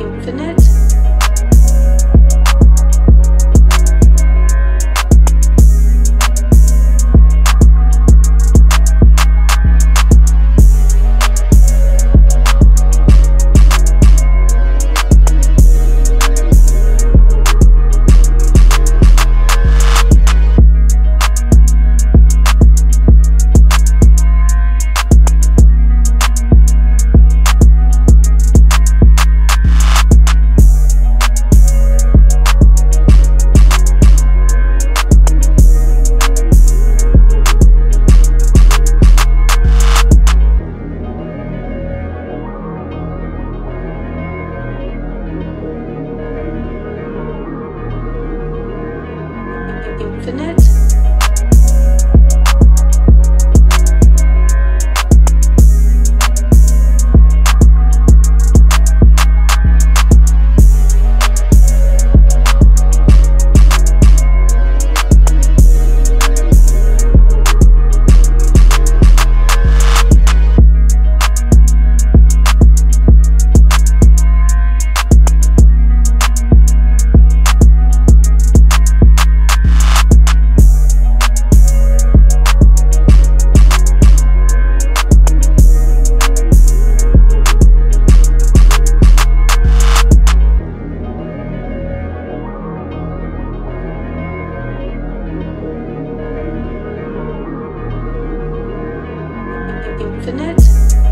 Infinite. Infinite. infinite.